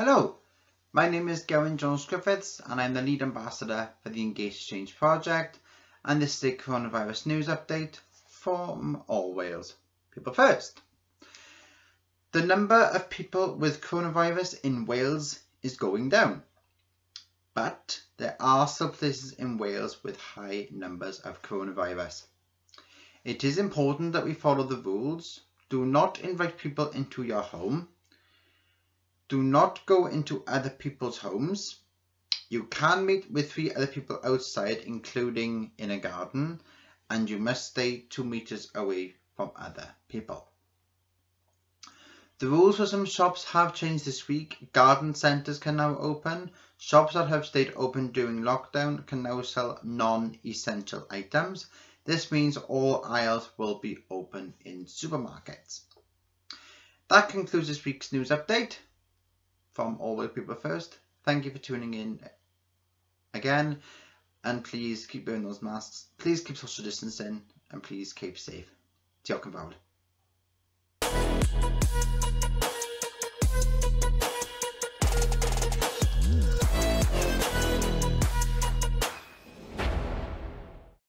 Hello, my name is Geraint Jones Griffiths and I'm the lead ambassador for the Engage Change project and this is a coronavirus news update from All Wales People First. The number of people with coronavirus in Wales is going down, but there are still places in Wales with high numbers of coronavirus. It is important that we follow the rules. Do not invite people into your home do not go into other people's homes. You can meet with three other people outside, including in a garden, and you must stay two meters away from other people. The rules for some shops have changed this week. Garden centres can now open. Shops that have stayed open during lockdown can now sell non-essential items. This means all aisles will be open in supermarkets. That concludes this week's news update from All Wales People First. Thank you for tuning in again. And please keep wearing those masks. Please keep social distancing. And please keep safe. Diolch yn fawr.